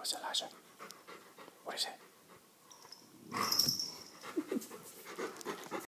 我先拉上。